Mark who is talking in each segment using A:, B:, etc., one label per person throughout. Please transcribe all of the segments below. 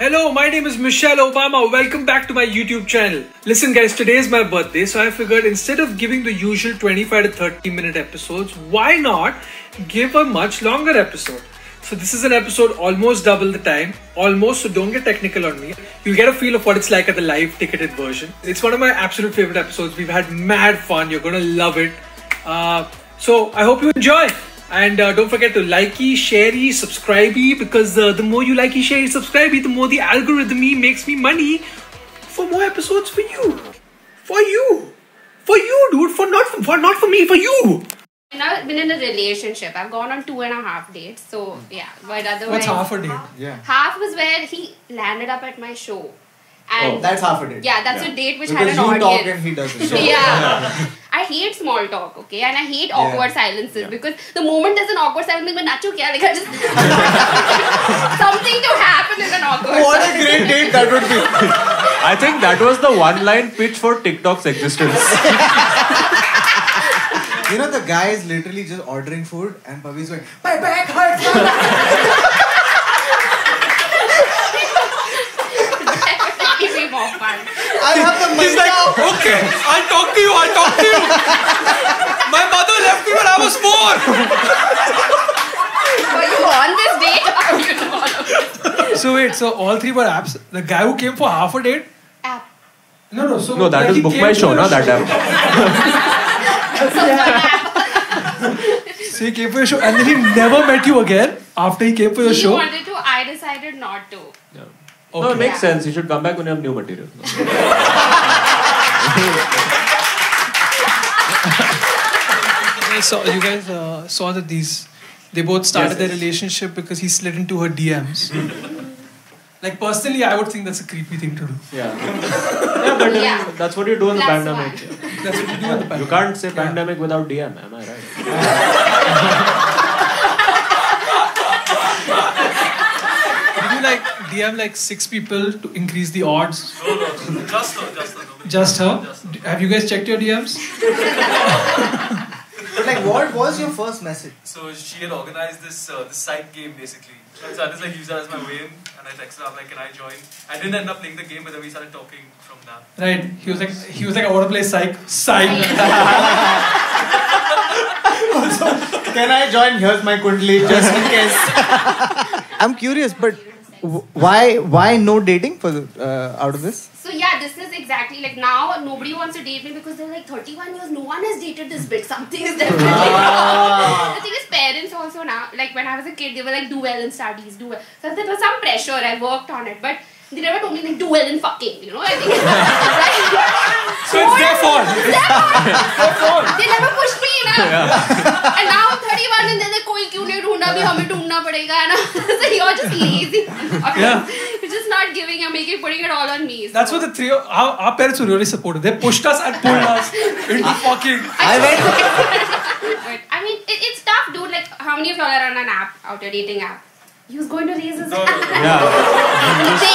A: Hello, my name is Michelle Obama. Welcome back to my YouTube channel. Listen, guys, today is my birthday, so I figured instead of giving the usual 25 to 30 minute episodes, why not give a much longer episode? So, this is an episode almost double the time, almost, so don't get technical on me. You'll get a feel of what it's like at the live ticketed version. It's one of my absolute favorite episodes. We've had mad fun, you're gonna love it. Uh, so, I hope you enjoy. And uh, don't forget to likey, sharey, subscribey because uh, the more you likey, sharey, subscribey, the more the algorithm makes me money for more episodes for you, for you, for you, dude. For not for not for me, for you.
B: And I've been in a relationship. I've gone on two and a half dates. So yeah, but otherwise,
A: What's half a date?
C: Yeah.
B: half was where he landed up at my show, Oh, and
C: oh, that's half a date.
B: Yeah, that's yeah. a date which
C: because
B: had an
C: you
B: audience.
C: talk and he doesn't. So.
B: yeah. I hate small talk, okay, and I hate awkward yeah. silences because the moment there's an awkward silence, I'm like, kya? like I just something to happen in an awkward.
C: What
B: silence.
C: a great date that would be.
D: I think that was the one-line pitch for TikTok's existence.
C: you know, the guy is literally just ordering food, and Bhavi's going, my back hurts. My back."
B: Give me more fun.
C: I have the money
A: He's like,
C: now.
A: okay, I'll talk to you. I'll talk to you. My mother left me when I was four.
B: Were you on this date? How do you know all of this?
A: So wait, so all three were apps. The guy who came for half a date.
B: App.
A: No, no. So
D: No, that
A: like
D: is Book My Show,
A: your
D: no? That app.
A: So he came for your show, and then he never met you again after he came for your
B: He
A: show.
B: wanted to. I decided not to.
D: No, it makes
B: Yeah.
D: sense. You should come back when you have new material.
A: I saw you guys uh, saw that these they both started
D: Yes,
A: their
D: yes.
A: relationship because he slid into her DMs. like personally, I would think that's a creepy thing to do.
D: Yeah. Yeah, but
B: Yeah.
D: that's what you do in the pandemic.
B: one.
A: That's what you do in the pandemic.
D: You can't say pandemic without DM, am I right?
A: you like DM like six people to increase the odds?
E: No, no, no. Just her, just her. No,
A: Just her. D- Have you guys checked your DMs?
C: But like, what was your first message?
E: So she had organized this uh, this psych game basically. So I just like use that as my way in, and I texted her, I'm like, can I join? I didn't end up playing the game, but then we started talking from that.
A: Right. He was like he was like I want to play psych. Psych.
C: Can I join? Here's my kundli just in case. I'm curious, but w- why why no dating for the, uh, out of this?
B: So yeah, this is exactly like now nobody wants to date me because they're like 31 years, no one has dated this big. Something is definitely wrong. The thing is, parents also now, like when I was a kid, they were like, do well in studies, do well. So there was some pressure. I worked on it, but they never told me like do well in fucking. You know, I think.
A: So it's their fault. their fault.
B: they never pushed me enough. And now I'm 31 and they're like, कोई क्यों नहीं ढूंढा भी हमें ढूंढना पड़ेगा ना. So you're just lazy.
A: Yeah.
B: You're just not giving. You're making putting it all on me. So.
A: That's what the three of our, our parents were really supportive. They pushed us and pulled us into fucking.
C: I went.
B: But I mean, it, it's tough, dude. Like, how many of y'all are on an app, out a dating app? He was going to raise his
E: No,
B: hand.
E: no, no.
D: Yeah.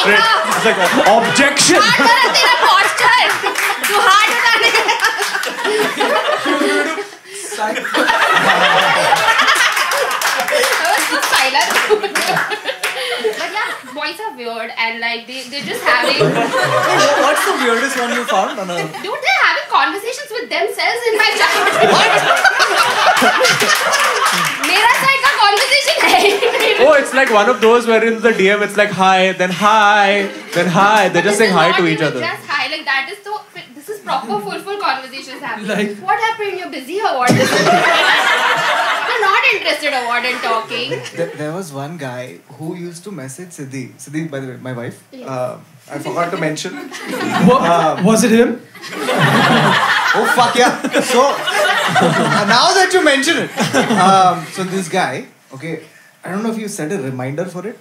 B: देखा?
D: It's like objection.
B: हाथ वाला तेरा posture. तू हाथ उठाने I was so silent. but yeah, boys are weird and like they, they're just having
C: What's the weirdest one you found on a?
B: dude, they're having conversations with themselves in my chat. What? मेरा side का conversation है
D: Oh, it's like one of those where in the DM it's like hi, then hi, then hi. They're just
B: This
D: saying
B: is
D: hi
B: not
D: to each
B: even
D: other.
B: Just hi, like that is so. This is proper, full, full conversations happening.
A: Like-
B: what happened? You're busy or what? You're not interested or what in talking.
C: There, there was one guy who used to message Siddhi. Siddhi, by the way, my wife.
B: Yes.
C: Uh, I forgot to mention.
A: Wa- was it him?
C: Oh fuck yeah! So now that you mention it, um, so this guy, okay, I don't know if you set a reminder for it,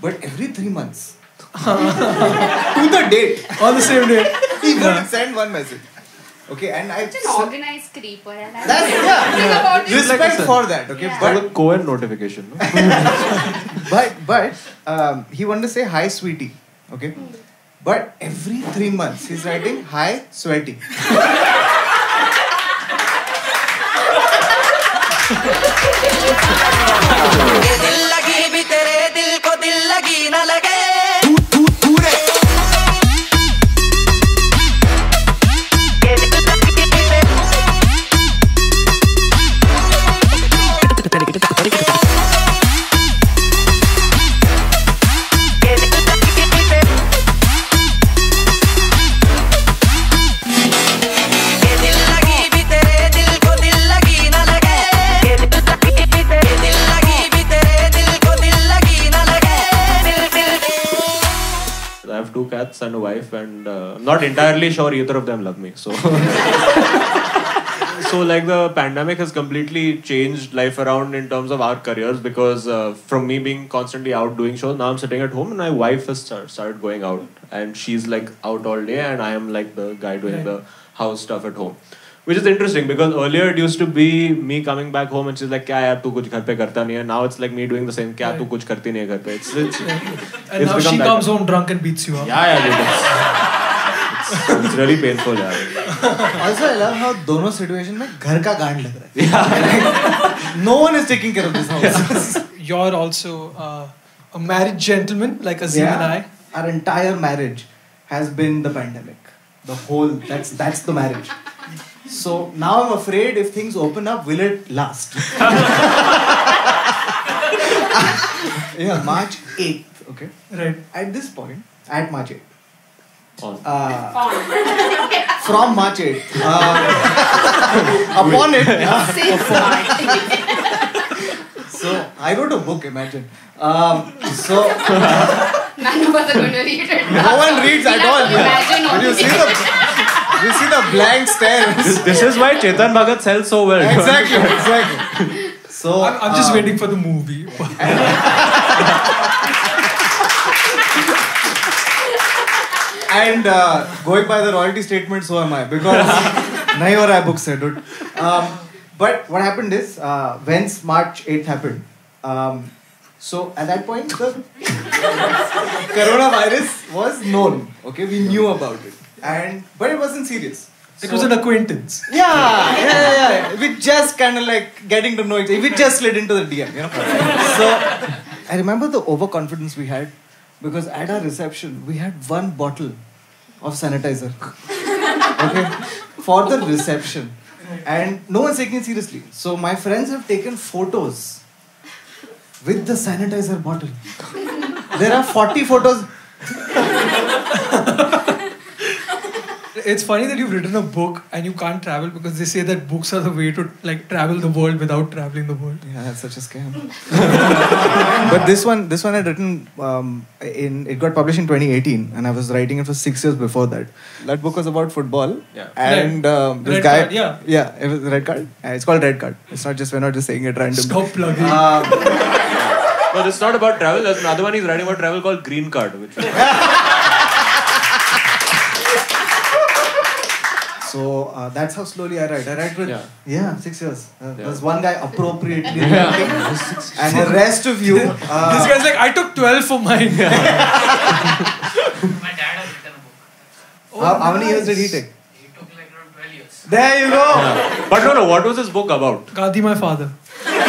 C: but every three months, to the date,
A: On the same day.
C: he would send one message. Okay, and I.
B: Such an organized creeper. And I'm
C: That's
B: thinking
C: yeah.
B: about it.
C: Respect for that, okay,
B: Yeah.
D: Called
C: but
D: a Cohen notification. No?
C: but but um, he wanted to say hi, sweetie, okay, but every three months he's writing hi, sweaty.
F: ये दिल लगी भी तेरे दिल को दिल लगी न लगे
D: cats and a wife, and uh, I'm not entirely sure either of them love me. So, so like the pandemic has completely changed life around in terms of our careers because uh, from me being constantly out doing shows, now I'm sitting at home and my wife has start, started going out, and she's like out all day, and I am like the guy doing
A: Right.
D: the house stuff at home. Which is interesting because earlier it used to be me coming back home and she's like, क्या यार तू कुछ घर पे करता नहीं है. Now it's like me doing the same. क्या तू
A: Right.
D: कुछ करती नहीं है घर पे. It's, it's,
A: And
D: it's
A: now she
D: that-
A: comes home drunk and beats you up.
D: Yeah, yeah, dude. It's, it's, really painful, यार.
C: Also, I love how दोनों situation में घर का गांड लग रहा है. no one is taking care of this house.
A: You're also uh, a married gentleman like Azim yeah. and I.
C: Our entire marriage has been the pandemic. The whole that's that's the marriage. So now I'm afraid if things open up, will it last? yeah, March 8th. Okay.
A: Right.
C: At this point, at March 8th.
D: On.
C: Uh, from March 8th. Uh, upon it.
B: Six part.
C: So I wrote a book, imagine. Um, so
B: None of us are going to read it.
C: no one reads at all.
B: have to imagine
C: you
B: only.
C: see the you see the blank stares.
D: This, this is why Chetan Bhagat sells so well.
C: exactly, exactly. So
A: I'm, I'm just
C: uh,
A: waiting for the movie.
C: And uh, going by the royalty statement, so am I because nahi ho raha hai book se, dude. Um, but what happened is uh, when March 8th happened. Um, so at that point, the coronavirus was known. Okay, we knew about it, and but it wasn't serious.
A: it was an acquaintance.
C: Yeah, yeah, yeah, yeah. We just kind of like getting to know each other. We just slid into the DM, you know. So I remember the overconfidence we had because at our reception we had one bottle of sanitizer. Okay, for the reception, and no one's taking it seriously. So my friends have taken photos with the sanitizer bottle. There are 40 photos.
A: It's funny that you've written a book and you can't travel because they say that books are the way to like travel the world without traveling the world.
C: Yeah, that's such a scam. but this one, this one I had written um, in. It got published in 2018, and I was writing it for six years before that. That book was about football.
D: Yeah.
C: And um, this
A: Red
C: guy,
A: Card, yeah.
C: yeah, it was red card. Uh, it's called red card. It's not just we're not just saying it randomly.
A: Stop plugging.
C: Um,
D: But it's not about travel. There's another one he's writing about travel called Green Card. Which
C: so uh, that's how slowly I write. I write with
D: Yeah.
C: yeah, six years. Uh,
D: Yeah.
C: There's one guy appropriately writing, and the rest of you.
A: this
C: Uh,
A: guy's like, I took 12 for mine.
E: My dad has written a book.
C: how, how many years did he take?
E: He took like around 12 years.
C: There you go.
D: but no, no. What was this book about?
A: Gandhi, my father.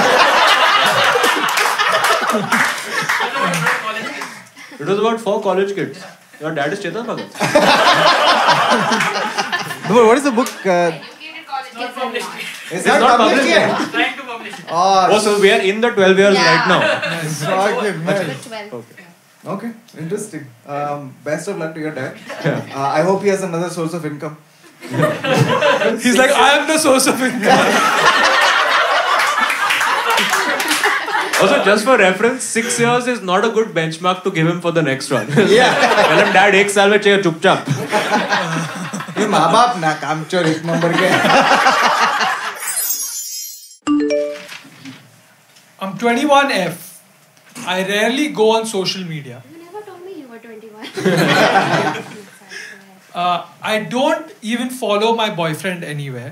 D: It was about four college kids. Your dad is Chetan Bhagat.
C: No, what is the book? Uh,
B: not.
C: It's
D: not, published
C: yet.
E: Trying to publish.
C: Oh,
D: oh, so we are in the 12 years
B: yeah.
D: right now.
B: Okay. okay.
C: Okay, interesting. Um, best of luck to your dad. Yeah. Uh, I hope he has another source of income.
A: He's like, I am the source of income.
D: also, just for reference, six years is not a good benchmark to give him for the next one.
C: yeah.
D: Tell him, Dad, ek saal mein chahiye chup
C: chup. ખાલી મા બાપ ના કામચોર એક number કે
A: I'm 21F. I rarely go on social media.
B: You never told me you were 21.
A: uh, I don't even follow my boyfriend anywhere,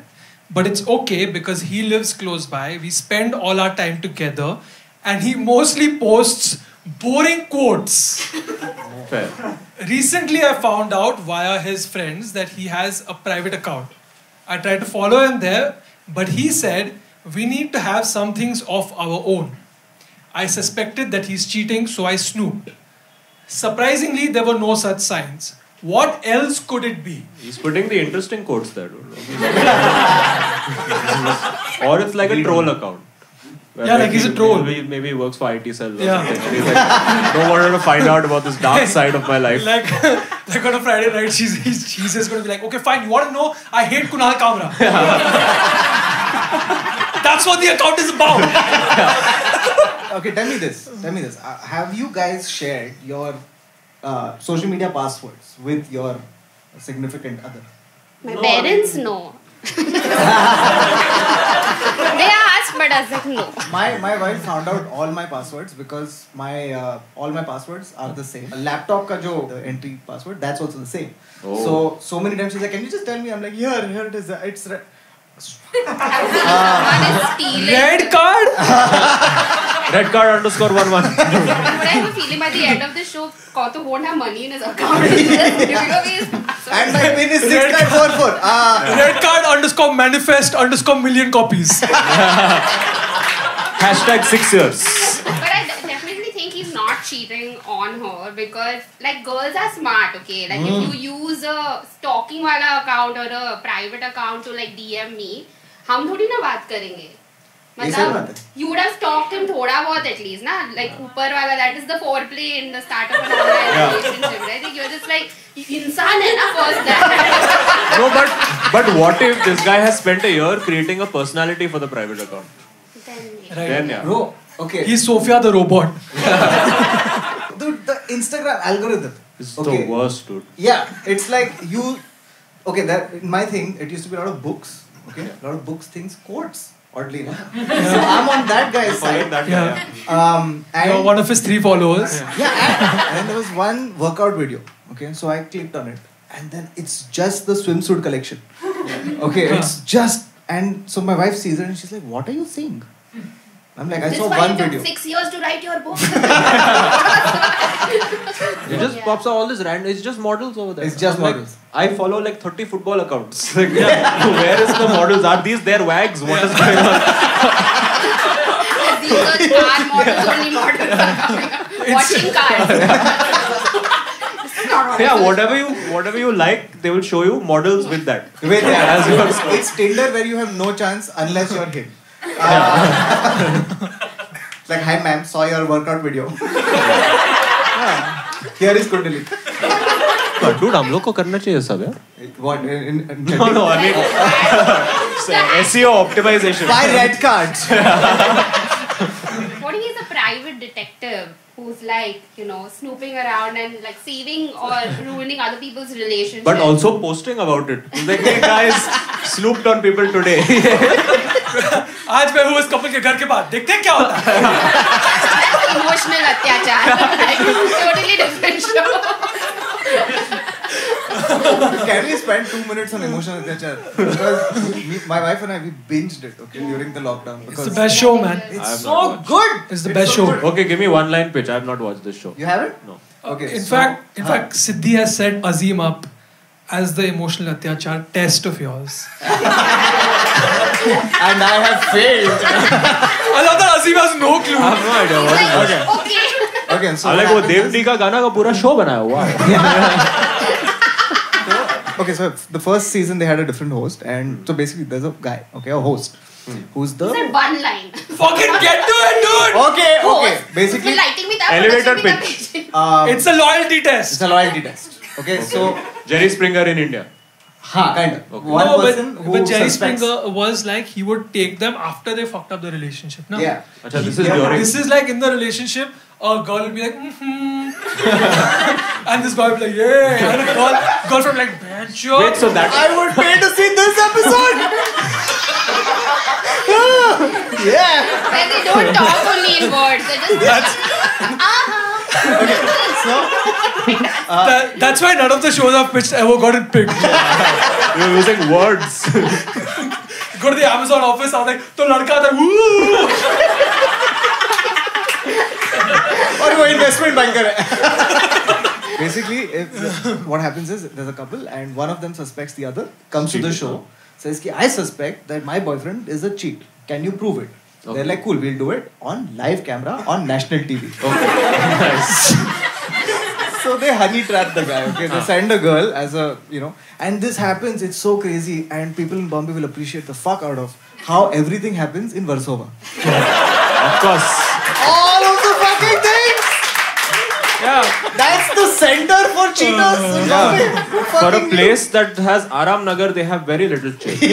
A: but it's okay because he lives close by. We spend all our time together, and he mostly posts boring quotes.
D: Fair.
A: Recently, I found out via his friends that he has a private account. I tried to follow him there, but he said we need to have some things of our own. I suspected that he's cheating, so I snooped. Surprisingly, there were no such signs. What else could it be?
D: He's putting the interesting quotes there. or it's like a troll account. Where
A: Yeah, like he's a troll.
D: Maybe, maybe he works for IT Cell or
A: Yeah.
D: something. He's like, don't want her to find out about this dark side of my life.
A: Like, like on a Friday night, she's, he's, she's just going to be like, okay, fine, you want to know? I hate Kunal Kamra. That's what the account is about.
C: Okay, tell me this. Tell me this. Uh, have you guys shared your uh, social media passwords with your significant other?
B: My parents know. they asked, but I was like, no.
C: My my wife found out all my passwords because my uh, all my passwords are the same. A laptop ka jo the entry password that's also the same.
D: Oh.
C: So so many times she's like, can you just tell me? I'm like, here here it is. It's re-
B: One is stealing.
A: Red card?
D: Red card underscore one one.
B: But I have a feeling by the end of the show, Kautu won't have money in his account.
C: And my pin is six nine four four. Ah.
A: Red card underscore manifest underscore million copies.
D: Hashtag six years.
B: But I definitely think he's not cheating on her because, like, girls are smart, okay? Like,
C: Hmm.
B: if you use a stalking wala account or a private account to, like, DM me, हम थोड़ी ना बात करेंगे मतलब
C: है।
B: you would have stalked him थोड़ा बहुत at least ना like ऊपर वाला that is the foreplay in the start of an online relationship right you're just like इंसान है ना first that
D: No, but but what if this guy has spent a year creating a personality for the private account?
B: then
A: Right.
D: Then yeah.
C: Bro, okay.
A: He's Sophia the robot.
C: Dude, the Instagram algorithm.
D: It's
C: okay.
D: the worst, dude.
C: Yeah, it's like you. Okay, that in my thing, it used to be a lot of books. Okay, a lot of books, things, quotes. Oddly enough. so I'm on that guy's side.
D: that
A: Yeah.
D: guy. yeah.
C: Um, and
A: You're one of his three followers.
C: yeah, and, and there was one workout video. Okay, so I clicked on it, and then it's just the swimsuit collection. Okay, it's just and so my wife sees it and she's like, "What are you seeing?" I'm like, "I
B: this
C: saw
B: why
C: one
B: it took
C: video."
B: six years to write your book
D: It just pops out all this random. It's just models over there.
C: It's just
D: I'm like,
C: models.
D: I follow like 30 football accounts. Like, yeah, where is the models? Are these their wags? What is going on?
B: These are car models, only models are. Watching cars. This is not
D: Yeah, whatever you whatever you like, they will show you models with that.
C: With that,
D: As your score.
C: it's Tinder where you have no chance unless you're him. Uh, like, hi ma'am, saw your workout video. Yeah. Here is Kundali.
D: But dude, हम लोग को करना चाहिए सब यार.
C: What? In, in, in
D: No, no, I mean SEO optimization.
C: Buy red cards.
B: What if he's a private detective who's like, you know, snooping around and like saving or ruining other people's relationships?
D: But also posting about it. He's like, hey guys, snooped on people today.
A: आज मैं हूँ इस couple के घर के बाद देखते हैं क्या होता है
B: emotional atyachar. totally different show.
C: Can we spend two minutes on emotional atyachar? Because my wife and I we binged it okay during the lockdown. Because it's
A: the best show, man.
C: It's so good.
A: It's the it's best so show.
C: Good.
D: Okay, give me one line pitch. I've not watched this show.
C: You haven't?
D: No.
C: Okay.
A: In
C: so,
A: fact, in
C: huh?
A: fact, Siddhi has set Azeem up as the emotional atyachar test of yours.
C: and I have failed.
A: I love that Azeem has no clue.
D: I have no idea what
B: it
D: is.
B: Okay.
C: Okay, so
D: like वो देवती का गाना का पूरा show बनाया हुआ
C: okay so the first season they had a different host and so basically there's a guy okay a host hmm. who's the
B: Sir, one line.
A: Fucking get to it dude!
C: okay okay basically
D: elevator pitch.
C: Um,
A: it's a loyalty test.
C: it's a loyalty test. Okay. so
D: Jerry Springer in India.
C: ha, kind of.
D: Okay.
C: One
A: no,
C: person
A: but,
C: who
A: but Jerry
C: suspects.
A: Springer was like he would take them after they fucked up the relationship. No?
C: Yeah.
D: Acha, this is
C: Yeah.
A: This is like in the relationship, a girl will be like, mm-hmm. and this guy will be like, yeah, and a girl, girl from like, man, sure.
D: Wait, so that
C: I would pay to see this episode. yeah.
B: Where they don't talk only in words. They just.
A: That's,
C: So
A: that, that's why none of the shows I've pitched ever got it picked.
D: you're using words.
A: Go to the Amazon office, I was like, तो लड़का था, woo!
C: और वो investment banker है. Basically, if, what happens is there's a couple and one of them suspects the other, comes to the
D: Cheated,
C: show, says कि I suspect that my boyfriend is a cheat. Can you prove it?
D: Okay.
C: They're like, cool, we'll do it on live camera on national TV. Okay. So they honey trap the guy, okay? They ah. send a girl as a, you know, and this happens, it's so crazy, and people in Bombay will appreciate the fuck out of how everything happens in Versova.
D: of course.
C: All of the fucking things!
A: Yeah.
C: That's the center for cheaters in uh, Bombay.
D: For a place that has Aram Nagar, they have very little chill.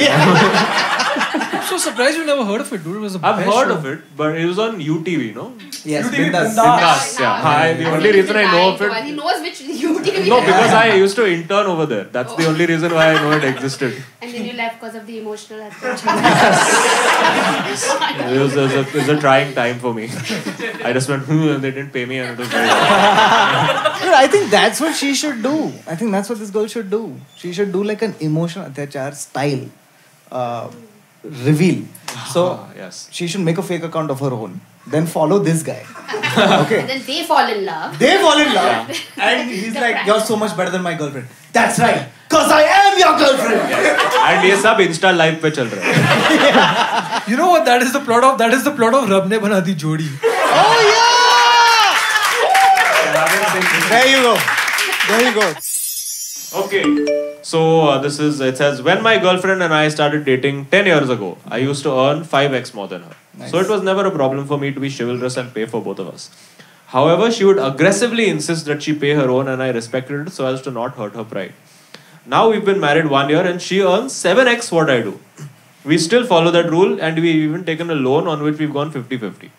A: I'm so surprised you never heard of it, dude. It was a
D: I've
A: best
D: heard
A: show.
D: of it, but it was on UTV, no?
C: Yes,
A: UTV
C: Bindass.
A: Bindass.
D: Bindass, yeah.
B: Now
D: I- the only reason I know of it-
B: one. He knows which UTV.
D: No, because I used to intern over there. That's the only reason why I know it existed.
B: And then you left because of the emotional aspect.
D: It was, it was a, it was a trying time for me. I just went, hmm, and they didn't pay me, and it was very.
C: Dude, I think that's what she should do. I think that's what this girl should do. She should do like an emotional atyachar style uh, reveal. So
D: Ah, yes.
C: she should make a fake account of her own. Then follow this guy. Okay.
B: and then they fall in love.
C: They fall in love. Yeah. And he's
B: The
C: like,
B: prank.
C: You're so much better than my girlfriend. That's right. Because I am your girlfriend.
D: And ये सब Insta live पे चल रहा है.
A: You know what? That is the plot of that is the plot of Rab ne bana di jodi.
C: Oh, yeah. There you go. There you go.
D: Okay. So uh, this is it says when my girlfriend and I started dating 10 years ago, I used to earn 5x more than her. So it was never a problem for me to be chivalrous and pay for both of us. However, she would aggressively insist that she pay her own and I respected it so as to not hurt her pride. Now we've been married one year and she earns 7x what I do. We still follow that rule and we've even taken a loan on which we've gone 50 50.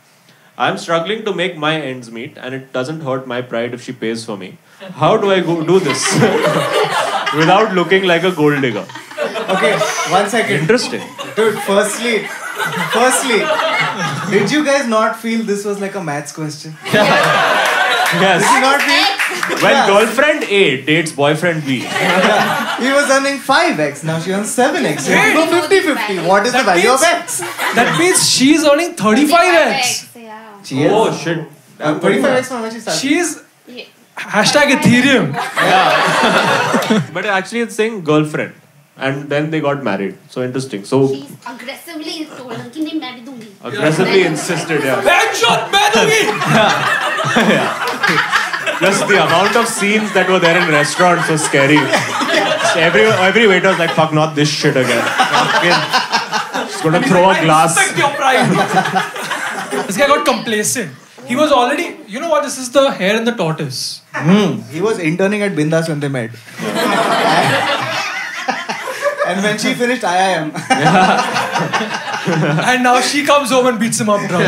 D: I'm struggling to make my ends meet and it doesn't hurt my pride if she pays for me. How do I go do this without looking like a gold digger?
C: Okay, one second.
D: Interesting.
C: Dude, firstly, firstly, did you guys not feel this was like a maths question? Did you
D: Yes.
C: not feel?
D: When
C: Yeah.
D: girlfriend A dates boyfriend B,
C: He was earning 5x, now she earns 7x. You have to go 50 50. What is the
A: That
C: value of x?
A: That means she's earning 35x.
B: Yeah.
C: She is.
D: oh shit.
C: Uh, 35x from when she started.
A: She's
B: yeah.
A: hashtag Ethereum.
D: But actually, it's saying girlfriend, and then they got married. So interesting. So
B: She's aggressively told him कि नहीं मैं भी दूंगी.
D: aggressively insisted. Yeah.
A: Headshot मैं दूंगी.
D: Just the amount of scenes that were there in restaurants was scary. Every every waiter was like, "Fuck, not this shit again." Fucking- Just gonna throw a
A: I
D: glass.
A: respect your pride. this guy got complacent. He was already, you know what? This is the hare and the tortoise.
C: Hmm. He was interning at Bindass when they met. and when she finished IIM,
A: And now she comes home and beats him up drunk.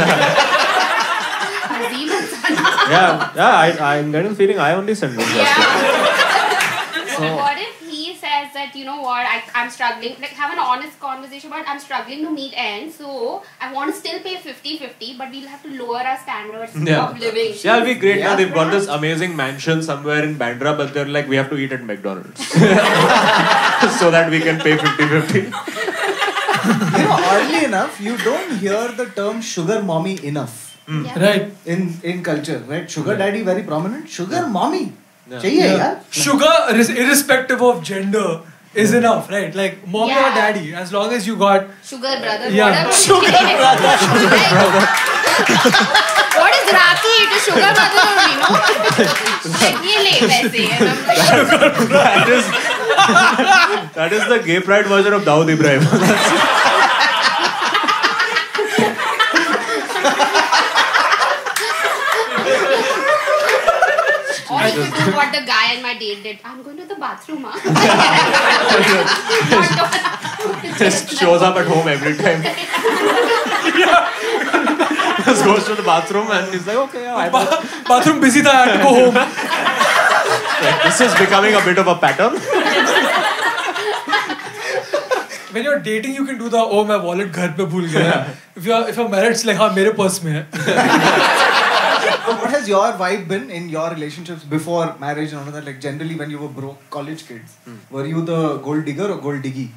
B: Azeem and Sana.
D: Yeah, yeah. I, I'm getting the feeling I only sent this. last year.
B: Yeah. So what if he says that you know what, I, I'm struggling, like have an honest conversation But I'm struggling to meet ends, so I want to still pay 50-50, but we'll have to lower our standards
D: yeah.
B: of living.
D: Yeah, it'll be great.
C: Yeah.
D: Now they've got this amazing mansion somewhere in Bandra, but they're like, we have to eat at McDonald's. so that we can pay 50-50.
C: you know, oddly enough, you don't hear the term sugar mommy enough. Mm.
B: Yeah.
A: Right.
C: In in culture, right? Sugar daddy very prominent. Sugar yeah. mommy.
D: Yeah.
A: Yeah.
C: yeah.
A: Sugar irrespective of gender is yeah. enough, right? Like mom
B: yeah.
A: or daddy, as long as you got
B: sugar brother.
A: Yeah,
B: sugar brother.
C: sugar brother.
B: what is Rakhi? It is sugar brother only, no? sugar brother.
D: that is the gay pride version of Dawood Ibrahim.
B: if you what the guy in my date did. I'm going to the bathroom, huh?
D: Just shows up at home every time. Just goes to the bathroom and he's like, okay, yeah,
A: Ba- bathroom busy tha, I had to go home.
D: this is becoming a bit of a pattern.
A: When you're dating, you can do the oh my wallet घर पे भूल गया. If you're if you're married, it's like हाँ मेरे purse में है.
C: What has your vibe been in your relationships before marriage and all of that? Like generally when you were broke college kids, hmm. were you the gold digger or gold diggy?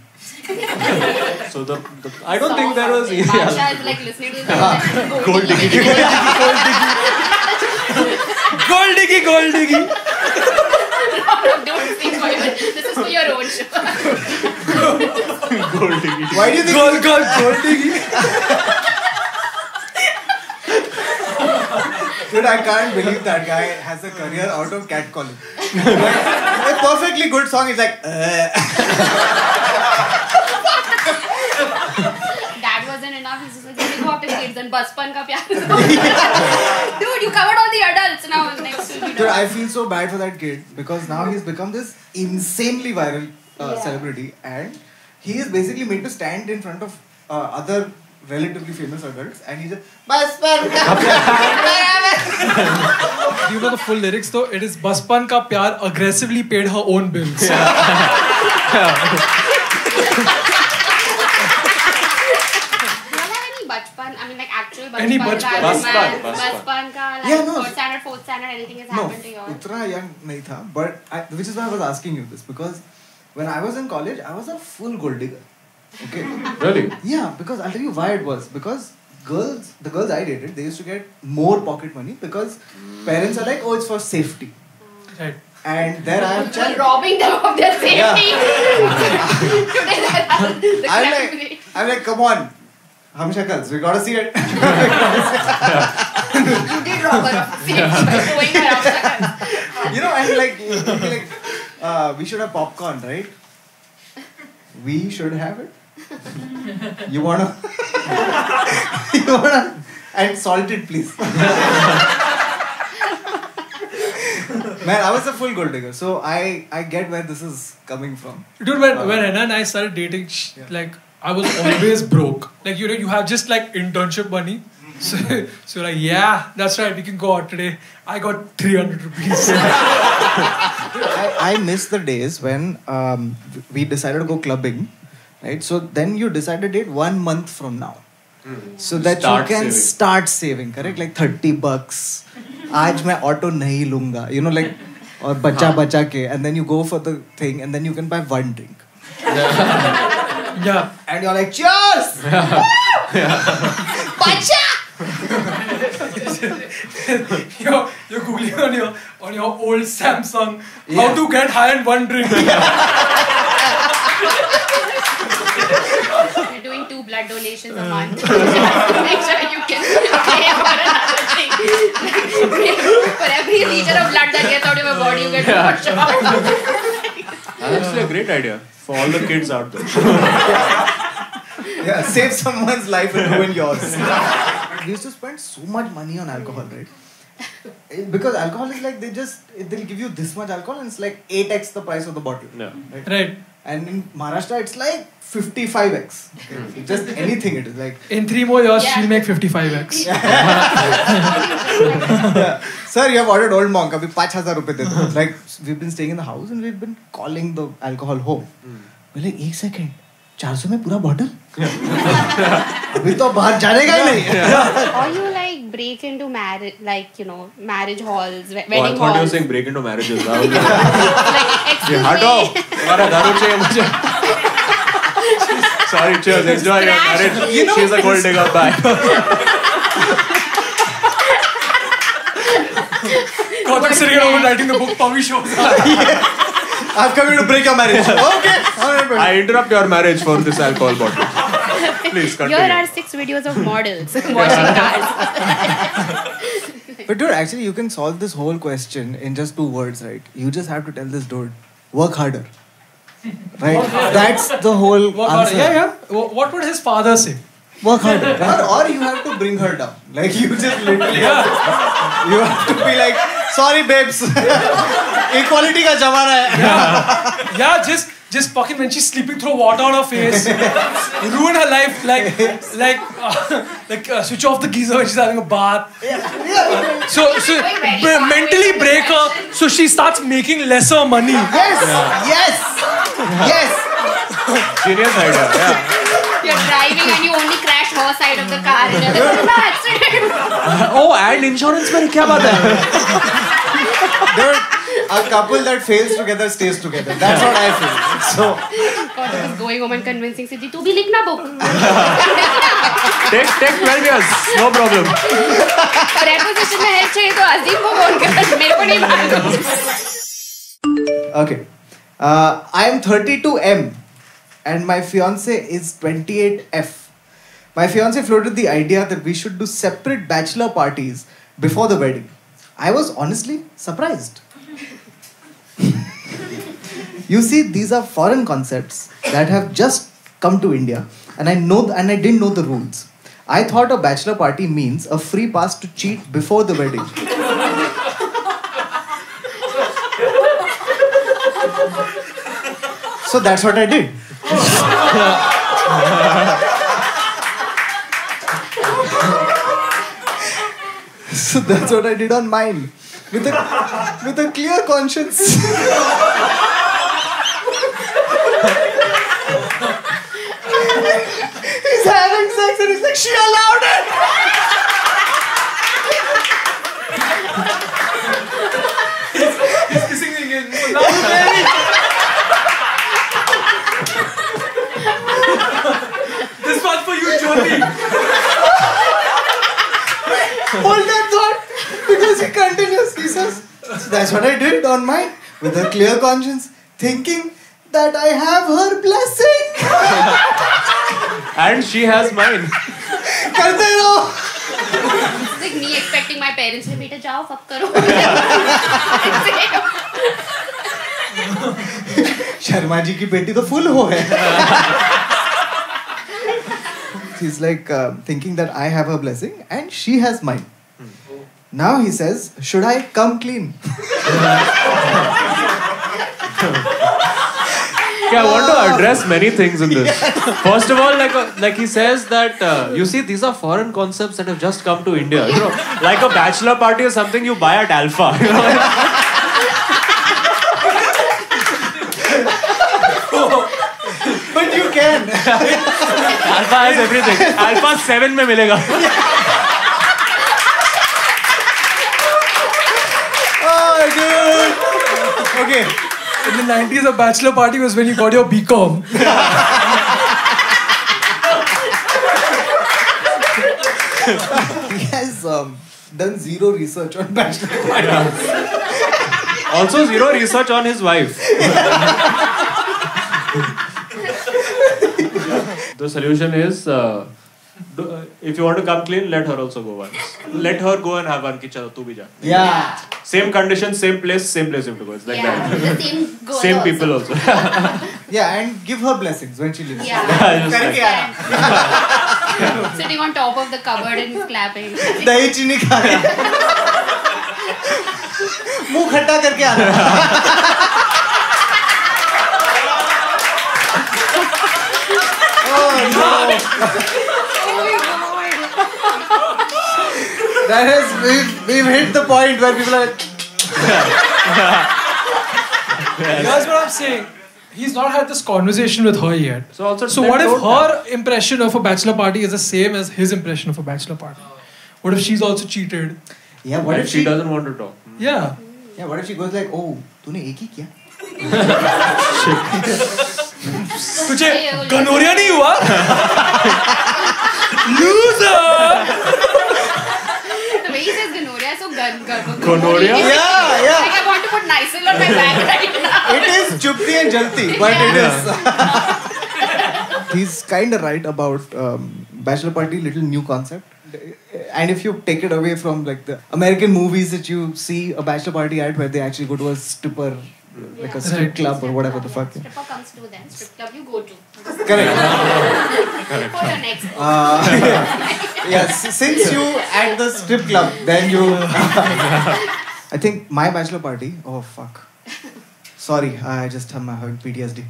D: So the, the I don't think there was. Yeah.
B: Badshah is like listening to this. like,
D: Gold diggy.
A: Gold diggy, gold diggy.
B: Don't sing for you. This is for your own show.
D: Gold diggy.
C: Why do you think?
A: Gold, gold, gold diggy.
C: Dude, I can't believe that guy has a career out of catcalling. like, a perfectly good song is like. Uh,
B: That wasn't enough. He's just like, let me go after kids and Bachpan ka pyar. Dude, you covered all the adults. Now next will be
C: Dude. I feel so bad for that kid because now he's become this insanely viral uh,
B: Yeah.
C: celebrity and he is basically made to stand in front of uh, other relatively famous adults and he's just bas par ka pyar."
A: Do you know the full lyrics though? It is Baspan ka pyar aggressively paid her own bills.
B: Do you all have any bachpan? I mean, like actual bachpan.
A: Any
B: ka
A: bachpan.
D: Bachpan, bachpan.
B: Bachpan ka, like
C: Yeah, no.
B: third standard, fourth standard, anything has
C: No,
B: happened to you?
C: उतना young नहीं था, but I, which is why I was asking you this because when I was in college, I was a full gold digger. Okay.
D: Really?
C: yeah, because I'll tell you why it was because girls, the girls I dated, they used to get more pocket money because parents are like, oh, it's for safety,
A: Right.
C: and there I am.
B: You're
C: child-
B: robbing them of their safety. Today, that was the
C: I'm like, I'm like, come on, hum shakals, we gotta see it.
B: You did rob her of safety going around
C: you know, and like, like, uh, we should have popcorn, right? We should have it. You wanna? you wanna? And salted, please. Man, I was a full gold digger, so I I get where this is coming from.
A: Dude, when, when uh, Hannah and I started dating, sh
C: Yeah.
A: like I was always broke. Like you know, you have just like internship money. So, so like yeah, that's right. We can go out today. I got three hundred rupees.
C: I, I miss the days when um, we decided to go clubbing, right? So then you decide a date one month from now. So that
D: Start
C: you can
D: saving.
C: start saving, correct? Like 30 bucks. आज मैं auto नहीं लूंगा you know like और बचा बचा के and then you go for the thing and then you can buy one drink
A: yeah.
C: and you're like cheers
B: Bacha!
A: You're, you're googling on your on your old Samsung how to get high in one drink.
B: You're doing two blood donations a month. Make sure you can pay for another thing. for every liter of blood that gets out of your body, you get one shot.
D: That's actually a great idea for all the kids out there.
C: yeah save someone's life and ruin yours we used to spend so much money on alcohol right Eh, because alcohol is like they just they'll give you this much alcohol and it's like 8x the price of the bottle
D: Yeah.
C: right?
A: right.
C: And in Maharashtra, it's like 55x. Just anything it is like,
A: In three more years,
B: Yeah.
A: she'll make 55x.
C: sir, you have ordered Old Monk, abhi 5000 rupees. Like, we've been staying in the house and we've been calling the alcohol home. We're like, एक second, चार सौ में पूरा bottle अभी तो बाहर जानेगा ही नहीं
B: और you like break into marriage like you know marriage halls wedding halls I
D: saying break into marriage
B: halls
D: ये हटो तुम्हारा दारू चाहिए मुझे Sorry, cheers. Enjoy your marriage.
C: You know,
D: She's a gold digger. Bye.
A: Kotak Sri Raman writing the book, Pavi shows up. yeah.
C: I'm here to break your marriage. okay. All right, buddy.
D: I interrupt your marriage for this alcohol bottle. Please
B: Here
D: continue.
B: are six videos of models washing cars.
C: But dude, actually, you can solve this whole question in just two words, right? You just have to tell this dude, work harder. Right? That's the whole
A: What, what,
C: answer.
A: yeah, yeah. What would his father say?
C: Work harder. or, or you have to bring her down. Like, you just literally have to, you have to be like, sorry, babes. Equality ka jamana hai.
A: Yeah, just just fucking when she's sleeping, throw water on her face, ruin her life, like like uh, like uh, switch off the geyser when she's having a bath. So so
B: Going very
A: b-
B: far
A: mentally
B: with
A: break her, so she starts making lesser money.
C: Yes. Yes. Yes.
D: Genius idea. Yeah.
B: You're driving and you only crash her side of the car and like, "Oh.
D: Oh, and insurance में क्या बात है?
C: A couple that fails together stays together. That's what I feel. So,
B: God, he was going home and convincing Siddhi, तू भी लिखना book.
D: Take take 12 years. No problem.
B: Acquisition में help चाहिए तो अजीम को फ़ोन कर मेरे को नहीं मालूम
C: okay. Uh, I am 32M and my fiance is 28F. My fiance floated the idea that we should do separate bachelor parties before the wedding. I was honestly surprised. you see, these are foreign concepts that have just come to India, and I know and I didn't know the rules. I thought a bachelor party means a free pass to cheat before the wedding. So that's what I did. so that's what I did on mine. With a with a clear conscience. he's having sex and he's like, she allowed it!
A: He's kissing the engagement. Now this one's for you, Jyoti.
C: Hold that thought because he continues. He says, "So That's what I did on mine with a clear conscience, thinking that I have her blessing.
D: And she has mine.
C: करते रहो
B: It's like me expecting my parents to बेटा जाओ fuck करो
C: शर्मा जी की बेटी तो full हो है He's like uh, thinking that I have her blessing and she has mine. Now he says, Should I come clean?
D: Okay, I want to address many things in this. First of all, like uh, like he says that uh, you see these are foreign concepts that have just come to India. You know, like a bachelor party is something you buy at Alpha. You know,
C: But you can.
D: Alpha has everything. Alpha seven में मिलेगा.
C: Okay.
A: In the 90s, a bachelor party was when you got your BCom.
C: He has um, done zero research on bachelor parties.
D: Also zero research on his wife. the solution is. Uh, uh, if you want to come clean, let her also go once. Let her go and have one ki chalo, tu bhi ja.
C: Yeah.
D: Same condition, same place, same place you have to go. It's like
B: yeah
D: that.
B: the same girl
D: Same
B: also.
D: people also.
C: Yeah, and give her blessings when she leaves.
B: yeah
D: Just
C: करके
D: like-
B: sitting on top of the cupboard and clapping
C: दही चीनी खा के मुँह खट्टा करके आना That is, we've, we've hit the point where people are like,
A: Here's what I'm saying. He's not had this conversation with her yet.
D: So also
A: So
D: then
A: what if
D: don't-
A: her impression of a bachelor party is the same as his impression of a bachelor party? What if she's also cheated?
C: yeah, what
D: What
C: if
D: she
C: she,
D: doesn't want to talk?
A: Yeah.
C: yeah, what if she goes like, oh, तूने एक ही किया?
A: तुझे
B: Hey, oh,
A: gonorrhoea नहीं हुआ? Loser!
B: the way he says gonorrhea so gun gun
D: Gonorrhea?
C: Yeah, yeah.
B: like I want to put Nycil on my back right now
C: It is chupti and jalti, but it is. He's kind of right about um, bachelor party, little new concept. And if you take it away from like the American movies that you see a bachelor party at where they actually go to a stripper, like a strip
A: Right.
C: club or whatever the fuck.
B: stripper comes to then strip club you go to
C: Correct. Correct.
B: for your next
C: Uh, yes, since you at the strip club, then you. I think my bachelor party. Oh fuck. Sorry, I just had my PTSD.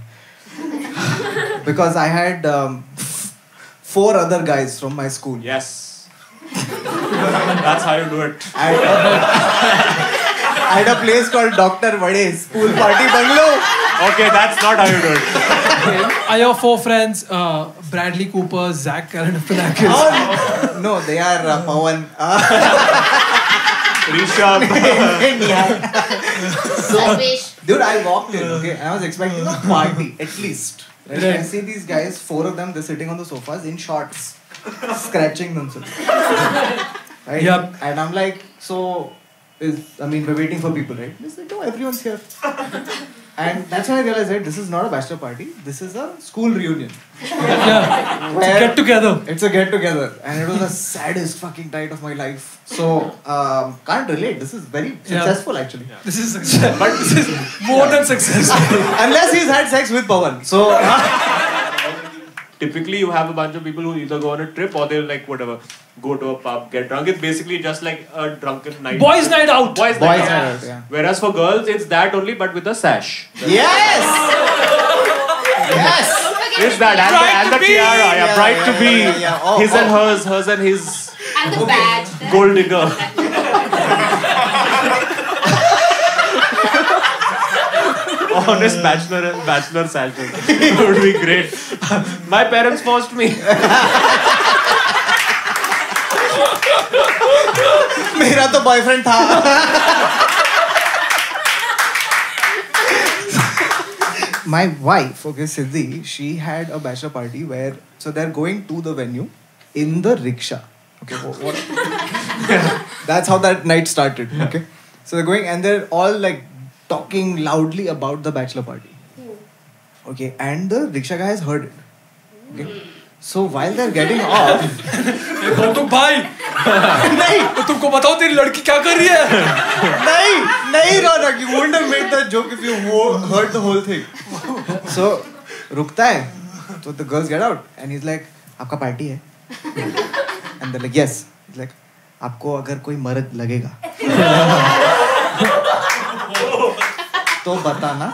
C: because I had um, four other guys from my school.
D: Yes. That's how you do it.
C: I had, I had a place called Dr. Vade's pool party bungalow.
D: Okay, that's not how you do it.
A: Are your four friends uh, Bradley Cooper, Zach Galifianakis?
C: Oh, no, they are uh, Pawan. Uh,
D: Rishabh.
C: and Nihal. Dude, I walked in, okay, I was expecting a party, at least. Right? I see these guys, four of them, they're sitting on the sofas in shorts, scratching themselves. Right?
A: Yep.
C: And I'm like, so, is, I mean, we're waiting for people, right? They said, no, everyone's here. And that's when I realized, right, this is not a bachelor party, this is a school reunion.
A: yeah.
C: Where
A: Get together.
C: it's a get together, and it was the saddest fucking night of my life. So, um, can't relate. This is very
A: Yeah.
C: successful, actually.
A: This is success. But this is more than successful.
C: Unless he's had sex with Pawan. So,
D: Typically, you have a bunch of people who either go on a trip or they'll like whatever, go to a pub, get drunk. It's basically just like a drunken night.
A: Boys' night out.
D: Boys'
C: Boys'
D: night
C: night
D: out.
C: out, yeah.
D: Whereas for girls, it's that only, but with a sash.
C: yes! yes!
D: It's that and
A: Bride
D: the, and the tiara, yeah,
C: Yeah,
D: bright
C: yeah,
D: to be,
C: yeah, yeah. Oh,
D: his and
C: oh.
D: hers, hers and his
B: and the badge
D: gold digger. honest bachelor bachelor session. it would be great. My parents forced me.
C: मेरा तो boyfriend था my wife okay siddhi she had a bachelor party where so they're going to the venue in the rickshaw okay wha- what, that's how that night started okay so they're going and they're all like talking loudly about the bachelor party Hmm. okay and the rickshaw guy has heard it okay so while they're getting off
A: Gautam भाई
C: नहीं
A: तो तुमको बताओ तेरी लड़की क्या कर रही है
C: नहीं नहीं रौनक you wouldn't have made that joke if you heard the whole thing so रुकता है तो the girls get out and he's like आपका पार्टी है and they're like yes he's like आपको अगर कोई मर्द लगेगा तो बताना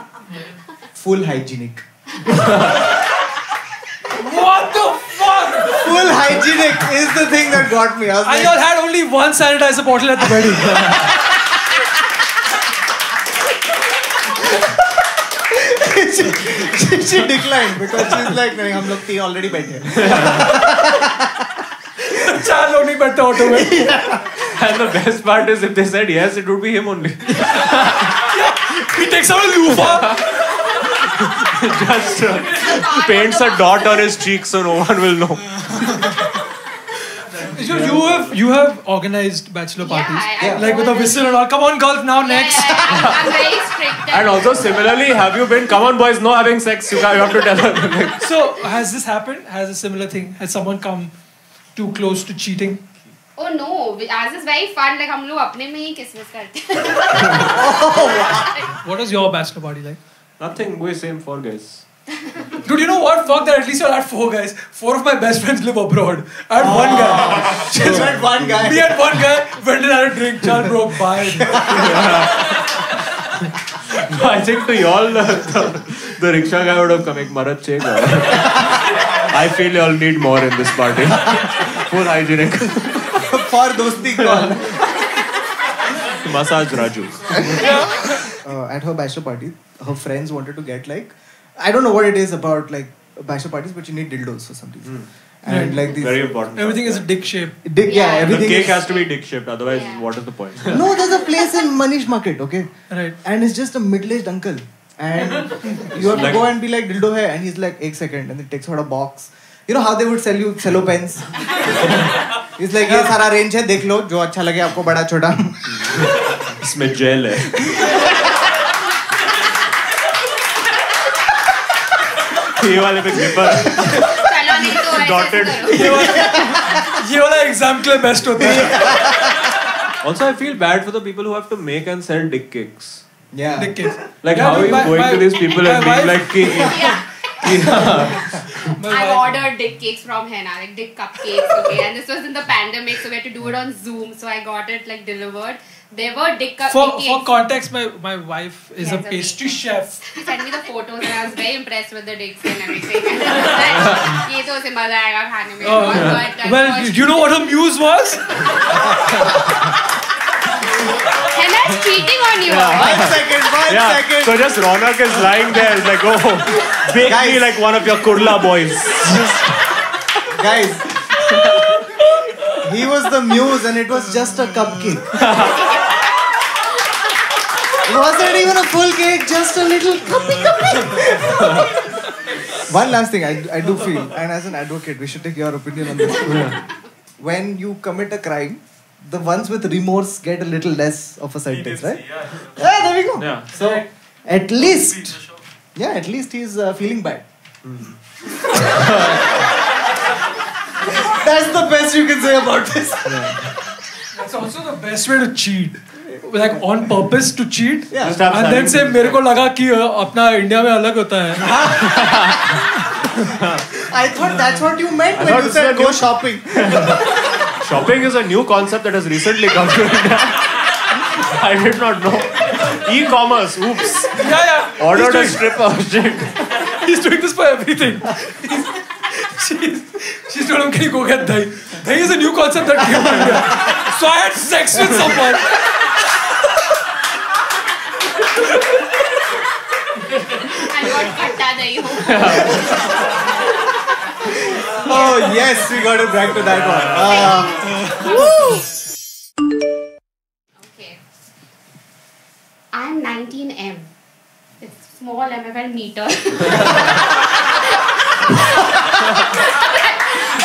C: full hygienic
A: What the fuck?
C: Full hygienic is the thing that got me I was
A: And
C: like,
A: y'all had only one sanitizer bottle at the wedding.
C: she, she, she declined because she's like नहीं हम लोग तीन already बैठे हैं
A: चार लोग नहीं बैठते ऑटो में
D: And the best part is if they said yes, it would be him only.
A: He takes loofah.
D: Just uh, paints a dot on his cheek so no one will know.
A: You, you have you have organized bachelor
B: Yeah,
A: parties,
B: I- I
A: like with a whistle and all. Come on, girls, now next.
B: Yeah, yeah, I'm, I'm very strict.
D: And also similarly, have you been? Come on, boys, no having sex. You have you have to tell her.
A: So has this happened? Has a similar thing? Has someone come too close to cheating?
B: Oh no, as is very fun. Like हम लोग अपने में ही किसमिस करते हैं.
A: What was your bachelor party like?
D: Nothing. We same four guys.
A: Dude, you know what? Fuck that. At least you had four guys. Four of my best friends live abroad. I had one guy.
C: Just met one guy
A: Me and one guy went and had a drink. Chal broke. Bye.
D: I think to y'all, uh, the, the rickshaw guy would have come. Ek marat chega. I feel y'all need more in this party. Full hygienic.
C: For dosti call
D: Massage Raju.
C: uh, at her bachelor party, her friends wanted to get like, I don't know what it is about like bachelor parties, but you need dildos for some reason. And
A: Right.
C: like these,
D: Very important.
A: Everything is a dick shape.
C: Dick, yeah,
B: Yeah.
D: The
C: everything.
D: cake
C: is,
D: has to be dick shaped. Otherwise,
B: Yeah.
D: what is the point?
C: no, there's a place in Manish Market, okay,
A: Right.
C: and it's just a middle-aged uncle, and you have to
D: Like-
C: go and be like dildo hai, and he's like, एक second, and he takes out a box. You know how they would sell you cello pens? He's like ये सारा range है देख लो जो अच्छा लगे आपको बड़ा छोटा
D: इसमें जेल है ये वाले पे ग्रिपर
B: चलो नहीं तो ऐसे
D: Dotted.
B: ऐसे करो.
A: ये वाला ये वाला एग्ज़ाम के लिए बेस्ट होता है
D: Also, I feel bad for the people who have to make and sell dick cakes.
C: yeah
A: Dick kids.
D: Like,
A: Yeah,
D: how are you
A: my-
D: going
A: my-
D: to these people and being
A: wife-
D: like, "Ki-
B: Yeah. I've ordered dick cakes from henna, like dick cupcakes, okay. and this was in the pandemic, so we had to do it on Zoom. So I got it like delivered. They were dick cupcakes.
A: For,
B: dick
A: for context, my, my wife is a pastry chef.
B: She sent me the photos and I was very impressed with the dicks and everything. And I was like,
A: maza
B: aega khane
A: Well, do you know what her muse was?
B: Henna's cheating on you.
C: one second one
D: yeah.
C: second
D: So just Raunaq is lying there, it's like, oh, bake me like one of your Kurla boys.
C: guys. He was the muse and it was just a cupcake. It wasn't even a full cake just a little cuppy cuppy. One last thing I, I do feel and as an advocate we should take your opinion on this. When you commit a crime the ones with remorse get a little less of a sentence right
E: Yeah.
C: yeah there we go
D: Yeah.
C: so at
E: Beats
C: least
E: the show.
C: yeah at least he's uh, feeling bad That's the best you can say about this.
A: That's also the best way to cheat. Like on purpose to cheat.
C: Yeah.
D: Just have
A: And then
D: silence.
A: say मेरे को लगा कि अ, अपना India में अलग होता है.
C: I thought that's what you meant
D: I
C: when
D: thought
C: you
D: it's
C: said
D: a
C: go
D: new-
C: shopping.
D: Shopping is a new concept that has recently come to India. I did not know. E-commerce, oops.
A: Yeah, yeah.
D: Ordered a stripper.
A: He's doing this for everything. She's, she's told him, can you go get dahi? Dahi is a new concept that came to India. So I had sex with someone.
B: I got katta dahi.
C: Oh yes, we got it back to that one. Ah.
B: Okay. I'm 19M. It's small MFL meter.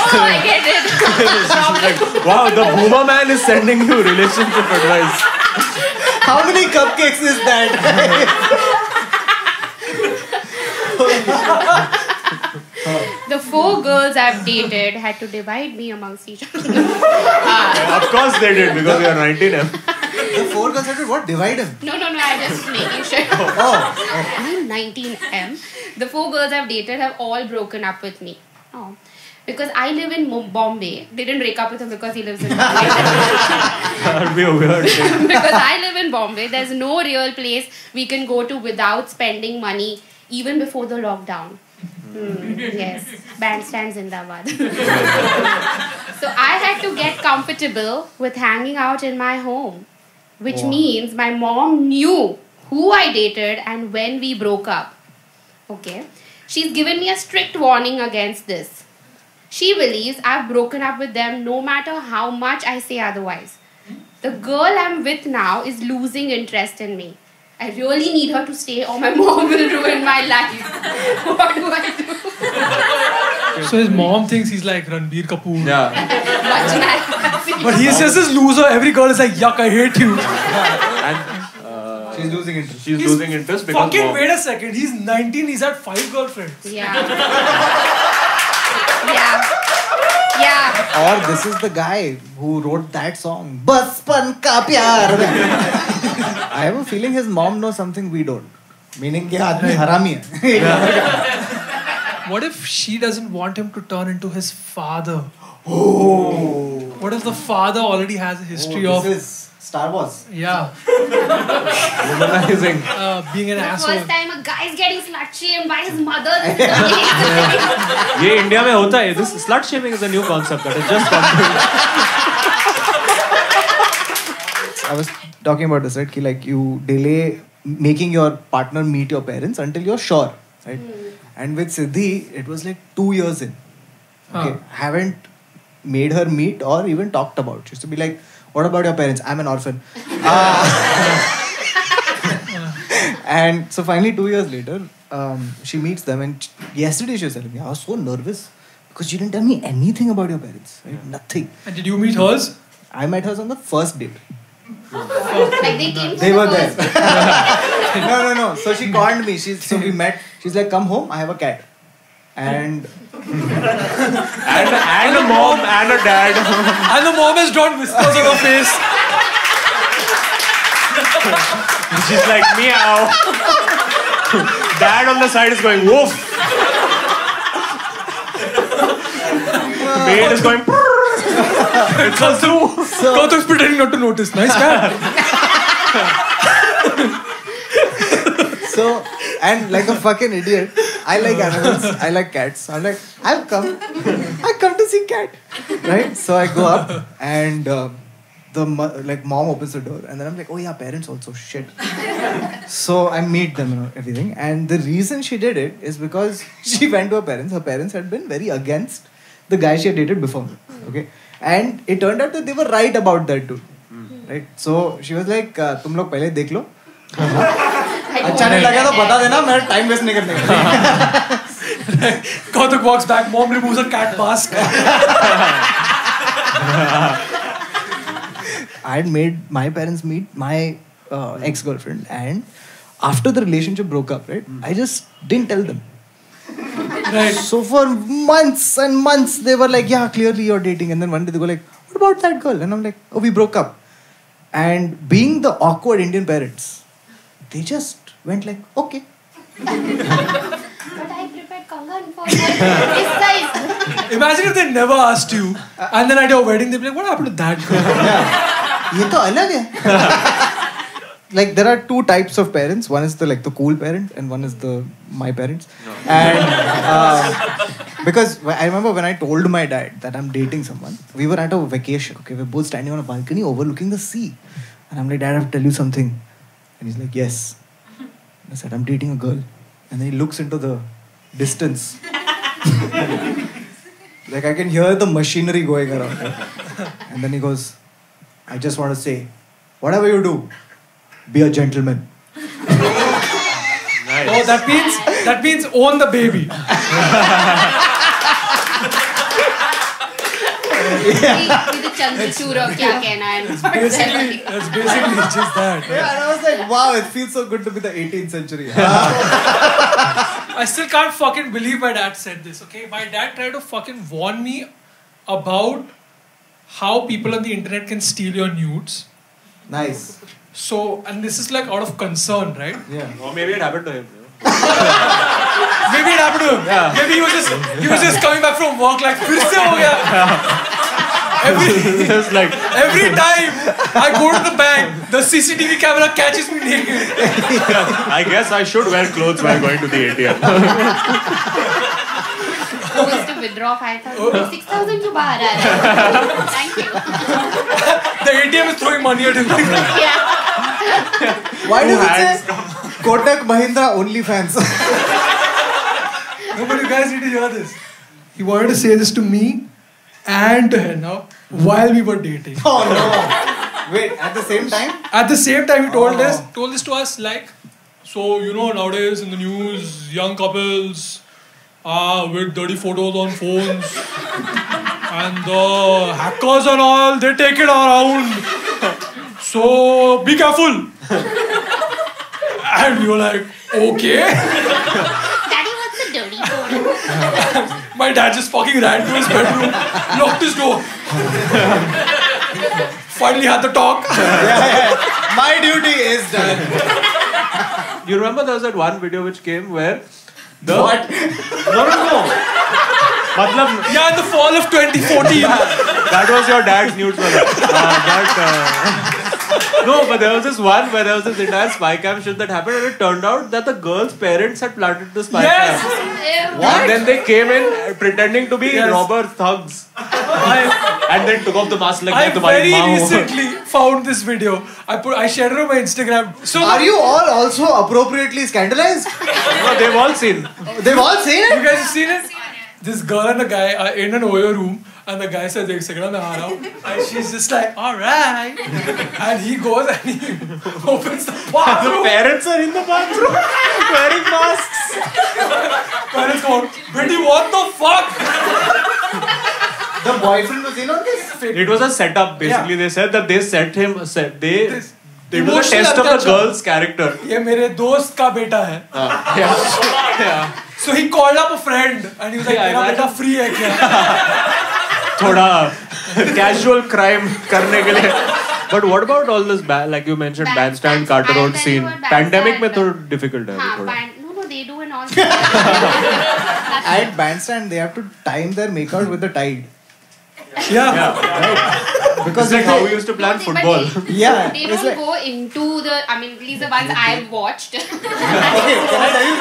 B: oh, I get it.
D: Wow, the boomer man is sending you relationship advice.
C: How many cupcakes is that?
B: The four girls I've dated had to divide me amongst each other.
D: Of course they did because you are 19M.
C: the four girls had to what? Divide him.
B: No, no, no, I'm just making sure.
C: Oh. oh.
B: I'm 19M. The four girls I've dated have all broken up with me. Oh. Because I live in Mo- Bombay. They didn't break up with him because he lives in Bombay.
D: That would be a weird thing.
B: because I live in Bombay. There's no real place we can go to without spending money, even before the lockdown. Hmm, yes, bandstand Zindabad. so I had to get comfortable with hanging out in my home, which means my mom knew who I dated and when we broke up. Okay, she's given me a strict warning against this. She believes I've broken up with them no matter how much I say otherwise. The girl I'm with now is losing interest in me. I really need her to stay or my mom will ruin my life. what do I do?
A: So his mom thinks he's like Ranbir Kapoor.
D: Yeah.
B: Much
A: But he's just this loser. Every girl is like, yuck, I hate you.
D: And uh,
C: She's losing interest.
D: she's
A: He's
D: losing interest because
A: Fucking
D: mom-
A: wait a second. He's 19. He's had five girlfriends.
B: Yeah. yeah. Yeah.
C: Or this is the guy who wrote that song. Bachpan ka pyar. I have a feeling his mom knows something we don't. Meaning कि आदमी हरामी है.
A: What if she doesn't want him to turn into his father? Oh. What if the father already has a history
C: Oh,
A: of
C: is Star Wars.
A: yeah
D: womanizing.
A: uh, being an
B: The
A: asshole?
B: first time a guy is getting slut shamed by his mother.
D: ये India में होता है this slut shaming is a new concept that has just
C: I was talking about this, right? Ki like you delay making your partner meet your parents until you're sure, right? And with Siddhi, it was like two years in. Okay,
A: Huh.
C: haven't made her meet or even talked about. She used to be like, "What about your parents? I'm an orphan." Ah. and so finally, two years later, um, she meets them, and yesterday she was telling me, I was so nervous because she didn't tell me anything about your parents, right? Nothing.
A: And did you meet hers?
C: I met hers on the first date.
B: Like they came
C: They
B: for
C: were there. no, no, no. So she called me. She so we met. She's like, "Come home. I have a cat." And
D: and and a mom and a dad.
A: And the mom has drawn whiskers on her face.
D: She's like meow. Dad on the side is going woof. Maid is going. It's a zoo.
A: Kautuk's pretending not to notice. Nice cat.
C: so and like a fucking idiot, I like animals. I like cats. I'm like, I've come. I come to see cat, right? So I go up and. Um, the like mom opens the door and then I'm like, oh yeah, parents also shit. so I meet them and everything. And the reason she did it is because she went to her parents. Her parents had been very against the guy she had dated before. Okay. And it turn out they were right about that too right so she was like तुम लोग पहले देख लो. अच्छा नहीं लगा तो बता देना मैं टाइम वेस्ट नहीं करने का।
A: कौन walks back mom removes a cat mask
C: I had made my parents meet my ex girlfriend and after the relationship broke up right I just didn't tell them
A: Right.
C: So for months and months, they were like, "Yeah, clearly you're dating," and then one day they go like, "What about that girl?" And I'm like, "Oh, we broke up." And being the awkward Indian parents, they just went like, "Okay."
B: But I prepared Kangan for her. This size.
A: Imagine if they never asked you, and then at your wedding they'd be like, "What happened to that girl?"
C: ये तो अलग है like there are two types of parents. One is the like the cool parent and one is the my parents. And uh, because i remember when i told my dad that i'm dating someone we were at a vacation okay? We're both standing on a balcony overlooking the sea. And i'm like dad i have to tell you something. And he's like yes. I said i'm dating a girl. And then he looks into the distance. like I can hear the machinery going around. And then he goes, I just want to say, whatever you do, be a gentleman.
A: Oh, that means that means own the baby.
B: the Chandrachur of kya kehna hai.
A: Basically, that's basically just that.
C: Yeah, and I was like, wow, it feels so good to be the 18th century.
A: I still can't fucking believe my dad said this, okay? My dad tried to fucking warn me about how people on the internet can steal your nudes.
C: nice.
A: So, and this is like out of concern, right?
C: Yeah.
D: Or maybe it happened to him.
A: Maybe it happened to him.
D: Yeah.
A: Maybe he was just he was just coming back from work like फिर से हो गया. Every
D: It's like
A: every time I go to the bank, the CCTV camera catches me naked.
D: I guess I should wear clothes while going to the ATM.
B: supposed oh. to withdraw 5,000. 6,000 to. Thank you.
A: the ATM is throwing money at him.
B: yeah.
C: Why does it say Kotak Mahindra OnlyFans?
A: no, but you guys need to hear this. He wanted to say this to me and to Henna while we were dating.
C: Oh no! Wait, at the same time?
A: At the same time, he told
C: oh.
A: this, told this to us like, so you know nowadays in the news, young couples are with dirty photos on phones, and the hackers and all they take it around. So be careful. And we were like, okay.
B: Daddy, what's a dirty photo?
A: My dad just fucking ran to his bedroom, locked his door. Finally had the talk. yeah, yeah.
C: My duty is done.
D: You remember there was that one video which came where the
C: What?
D: no no no. Matlab,
A: Yeah, in the fall of 2014.
D: that was your dad's brother. Uh, that, uh, no, but there was this one where there was this entire spy cam shit that happened, and it turned out that the girl's parents had planted the spy
A: yes!
D: cam.
B: What?
D: And then they came in uh, pretending to be
A: yes.
D: robber thugs, and then took off the mask like
A: I
D: the
A: very recently found this video. I put I shared it on my Instagram. So
C: are you all also appropriately scandalized?
D: no, they've all seen.
C: They've all seen it.
A: You guys have seen it. This girl and a guy are in an OYO room and the guy says, "Ek second, मैं आ रहा हूँ." And she's just like, alright. And he goes and he opens the bathroom.
D: The parents are in the bathroom wearing masks.
A: Parents go, Betty, what the fuck?
C: The boyfriend was in on this?
D: It was a setup basically. yeah. They said that they set him. Set, they.
A: This
D: It was a test of the girl's character.
A: ये मेरे दोस्त का बेटा है.
D: Yeah. yeah.
A: So he called up a friend and he was like,
D: Yeah,
A: मेरा बेटा free है क्या?
D: थोड़ा कैजुअल क्राइम करने के लिए but what about all this like you mention Bandstand Carter Road scene pandemic में तो डिफ़िकल्ट है थोड़ा
B: they do an awesome
C: At bandstand, they have to time their makeout with the tide.
A: Yeah.
C: yeah.
D: Right. Because
C: like
D: how we used to plan
B: no,
D: football.
B: They,
C: yeah.
B: They don't
C: like,
B: go into the. I mean, at least the ones I've watched.
C: okay, can I tell you?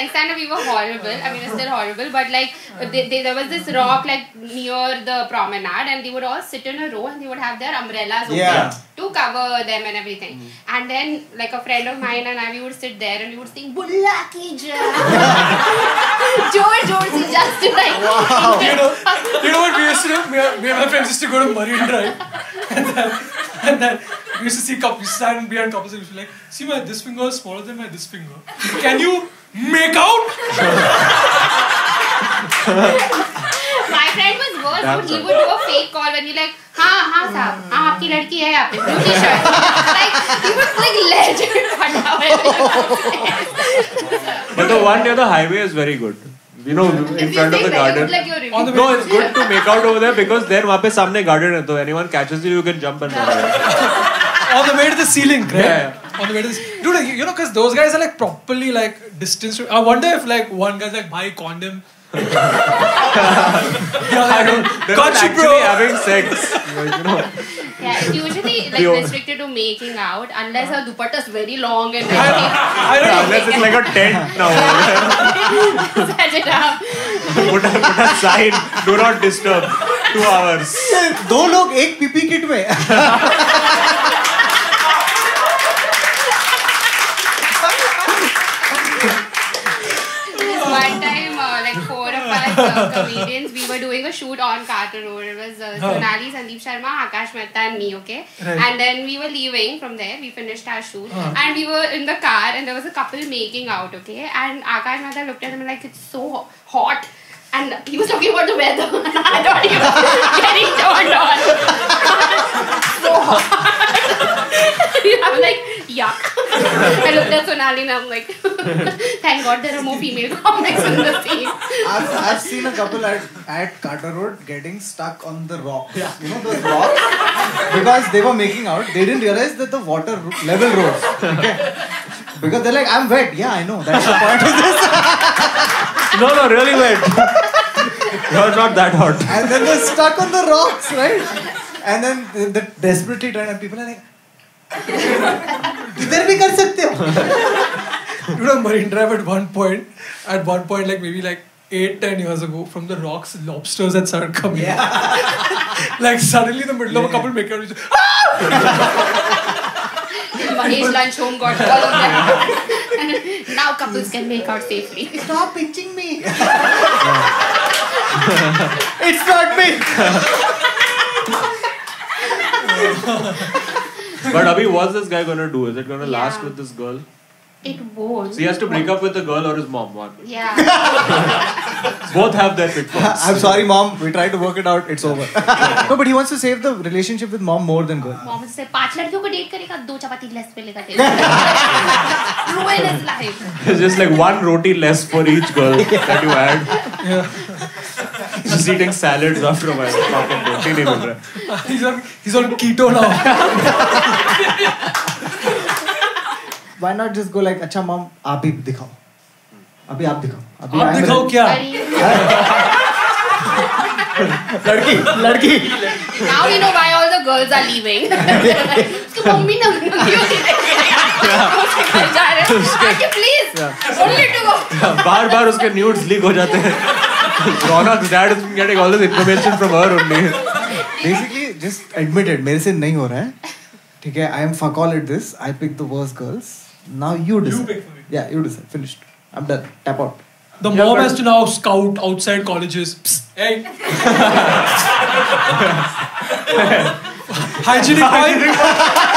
B: No, in 10th standard we were horrible. I mean, it's still horrible, but like they, they, there was this rock like near the promenade, and they would all sit in a row and they would have their umbrellas open
C: Yeah.
B: to cover them and everything. Mm. And then, like a friend of mine and I, we would sit there and we would sing "Bulla ki jaan." Jor jor just to like.
A: You know, you know what we used to do? Me, and- my friends used to go to Marine Drive, and then, and then we used to see couples stand behind couples and we used to be like, see my this finger is smaller than my this finger. Can you make out?
B: My friend was worse. Dude. He would do a fake call when you like, हाँ हाँ साहब हाँ आपकी लड़की है यहाँ पे blue t-shirt. like he would like legend
D: But the one near the highway is very good. You know, in front of the garden.
B: Like
D: No, it's good to make out over there because then वहाँ पे सामने garden है तो anyone catches you, you can jump and run away.
A: On the way to the ceiling, right?
D: Yeah,
A: On the way to the Dude, you you know, because those guys are like properly like distanced. I wonder if like one guy's like, buy condom. yeah,
D: I
A: like,
D: don't. They're
A: got
D: not
A: you,
D: actually
A: bro.
D: having sex. You know.
B: Yeah, it's usually like
D: Pure.
B: restricted to making out unless her dupatta is very long and
A: I,
B: very
A: I don't know.
D: Unless it's like a tent now.
B: set it up.
D: put, a, put a sign, do not disturb. Two hours.
C: दो लोग एक PP kit में
B: as uh, comedians, we were doing a shoot on Carter Road. It was uh, Sonali, Sandeep Sharma, Akash Mehta, and me. Okay,
A: Right.
B: and then we were leaving from there. We finished our shoot, and we were in the car, and there was a couple making out. Okay, and Akash Mehta looked at him like it's so hot. And he was talking about the weather. I thought he was getting turned on. so hot. I'm like, yuck. I looked at Sonali and I'm like, thank God there are more female comics in the scene.
C: I've, I've seen a couple at, at Carter Road getting stuck on the rocks. You know those rocks? because they were making out, they didn't realize that the water level rose. Okay? Because they're like, I'm wet. Yeah, I know. That's the point of this.
D: No, no, really wet. You're not that hot.
C: And then they're stuck on the rocks, right? And then they're desperately trying, and people are like, इधर भी कर सकते हो
A: You know, Marine Drive at one point, at one point, like maybe like eight, ten years ago, from the rocks, lobsters had started coming. like suddenly, in the middle of a couple making out, we just,
B: Mahesh lunch home got all of them. now couples can make out safely.
C: Stop pinching me. it's not me.
D: But Abhi, what's this guy gonna do? Is it gonna last
B: Yeah.
D: with this girl?
B: It won't.
D: So he has to break up with the girl or his mom. One.
B: Yeah.
D: Both have their pitfalls.
C: I'm sorry, mom. We tried to work it out. It's over. no, but he wants to save the relationship with mom more than girl.
B: Mom से पांच लड़कियों को date करेगा दो चपाती less पे लेगा ruin his life
D: It's just like one roti less for each girl that you add. Just eating salads after a while.
A: he's on he's on keto now.
C: Why not just go like अच्छा mom आप ही दिखाओ अभी आप दिखाओ अभी
A: आप दिखाओ क्या
C: लड़की लड़की
B: now you know why all the girls are leaving. उसकी मम्मी ना
D: बार बार उसके न्यूड्स लीक हो जाते हैं। Raunak dad is getting all this information from her only
C: basically just admitted मेरे से नहीं हो रहा है। ठीक है? I am fuck all it this I pick the worst girls now you decide या you decide finished I am done tap out
A: the mob has to now scout outside colleges a hygienic point